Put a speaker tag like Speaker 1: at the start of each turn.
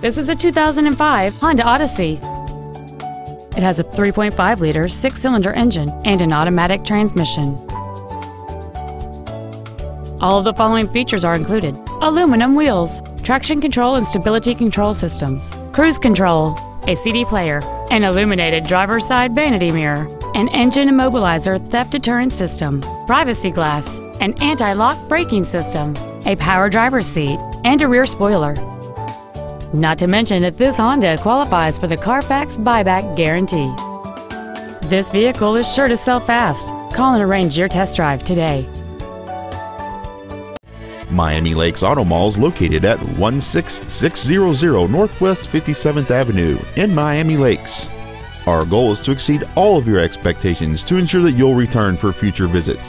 Speaker 1: This is a 2005 Honda Odyssey. It has a 3.5-liter six-cylinder engine and an automatic transmission. All of the following features are included. Aluminum wheels, traction control and stability control systems, cruise control, a CD player, an illuminated driver's side vanity mirror, an engine immobilizer theft deterrent system, privacy glass, an anti-lock braking system, a power driver's seat, and a rear spoiler. Not to mention that this Honda qualifies for the Carfax buyback guarantee. This vehicle is sure to sell fast. Call and arrange your test drive today.
Speaker 2: Miami Lakes Auto Mall is located at 16600 Northwest 57th Avenue in Miami Lakes. Our goal is to exceed all of your expectations to ensure that you'll return for future visits.